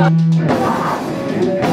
Música